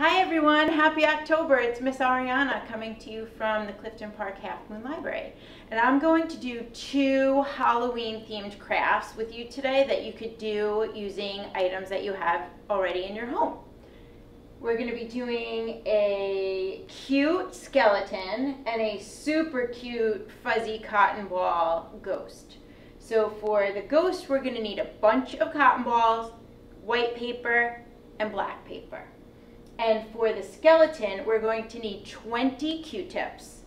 Hi everyone, happy October. It's Miss Ariana coming to you from the Clifton Park Half Moon Library. And I'm going to do two Halloween themed crafts with you today that you could do using items that you have already in your home. We're going to be doing a cute skeleton and a super cute fuzzy cotton ball ghost. So for the ghost, we're going to need a bunch of cotton balls, white paper, and black paper. And for the skeleton, we're going to need 20 Q-tips.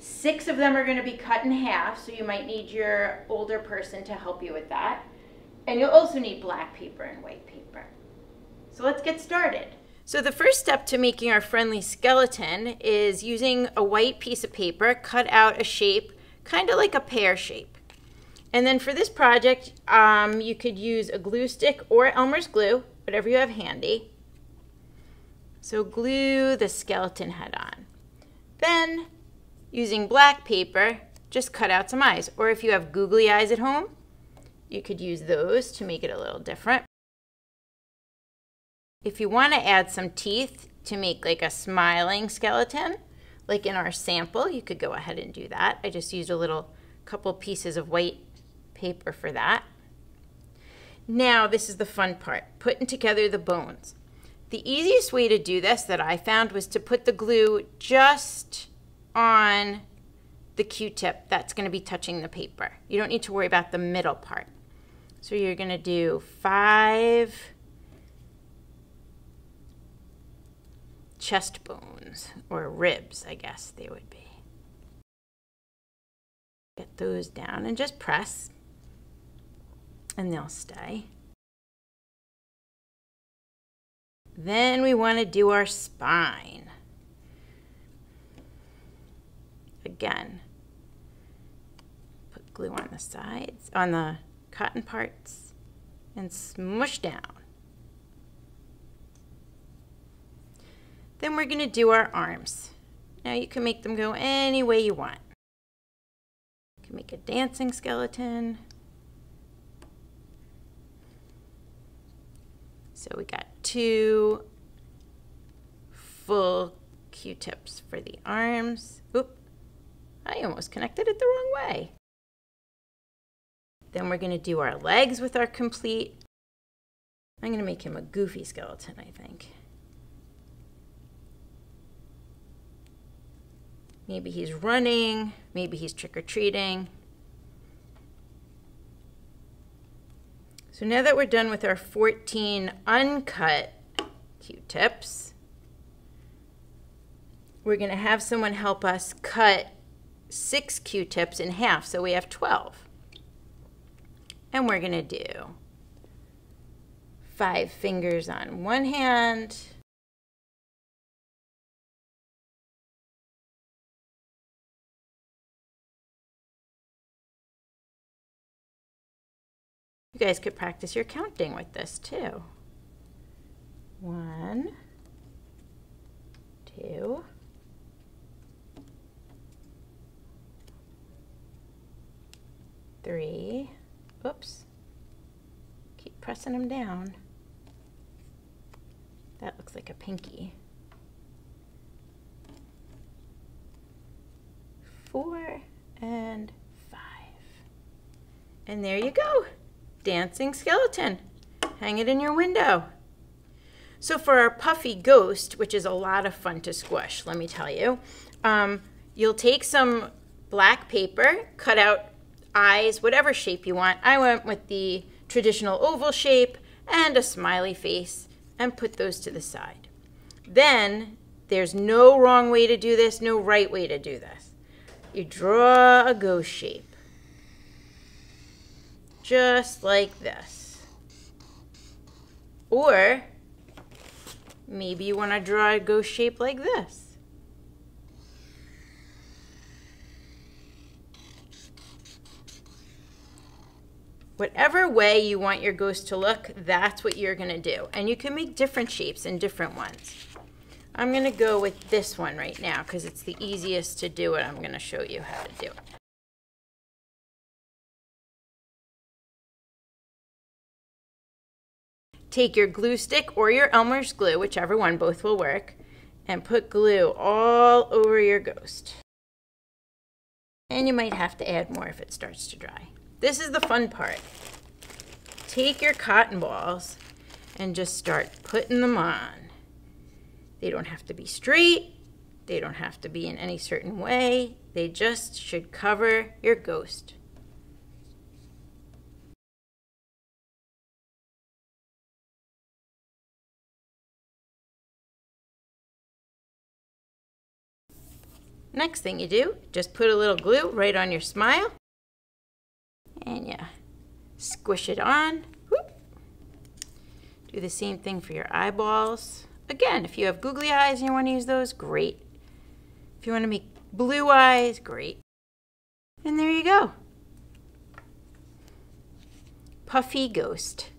Six of them are going to be cut in half, so you might need your older person to help you with that. And you'll also need black paper and white paper. So let's get started. So the first step to making our friendly skeleton is using a white piece of paper, cut out a shape, kind of like a pear shape. And then for this project, um, you could use a glue stick or Elmer's glue, whatever you have handy. So glue the skeleton head on. Then, using black paper, just cut out some eyes. Or if you have googly eyes at home, you could use those to make it a little different. If you want to add some teeth to make like a smiling skeleton, like in our sample, you could go ahead and do that. I just used a little couple pieces of white paper for that. Now, this is the fun part, putting together the bones. The easiest way to do this that I found was to put the glue just on the Q-tip that's going to be touching the paper. You don't need to worry about the middle part. So you're going to do five chest bones, or ribs, I guess they would be. Get those down and just press, and they'll stay. Then we want to do our spine. Again, put glue on the sides, on the cotton parts, and smush down. Then we're going to do our arms. Now you can make them go any way you want. You can make a dancing skeleton. So we got two full Q-tips for the arms. Oop, I almost connected it the wrong way. Then we're to do our legs with our complete. I'm to make him a goofy skeleton, I think. Maybe he's running, maybe he's trick-or-treating. So now that we're done with our 14 uncut Q-tips, we're going to have someone help us cut six Q-tips in half, so we have 12. And we're going to do five fingers on one hand, You guys could practice your counting with this too. One, two, three, oops, keep pressing them down. That looks like a pinky. Four and five. And there you go dancing skeleton. Hang it in your window. So for our puffy ghost, which is a lot of fun to squish, let me tell you, um, you'll take some black paper, cut out eyes, whatever shape you want. I went with the traditional oval shape and a smiley face and put those to the side. Then there's no wrong way to do this, no right way to do this. You draw a ghost shape just like this. Or maybe you want to draw a ghost shape like this. Whatever way you want your ghost to look, that's what you're going to do. And you can make different shapes and different ones. I'm going to go with this one right now because it's the easiest to do it. I'm going to show you how to do it. Take your glue stick or your Elmer's glue, whichever one, both will work. and put glue all over your ghost. And you might have to add more if it starts to dry. This is the fun part. Take your cotton balls and just start putting them on. They don't have to be straight. They don't have to be in any certain way. They just should cover your ghost. Next thing you do, just put a little glue right on your smile. And you squish it on. Whoop. Do the same thing for your eyeballs. Again, if you have googly eyes and you want to use those, great. If you want to make blue eyes, great. And there you go. Puffy Ghost.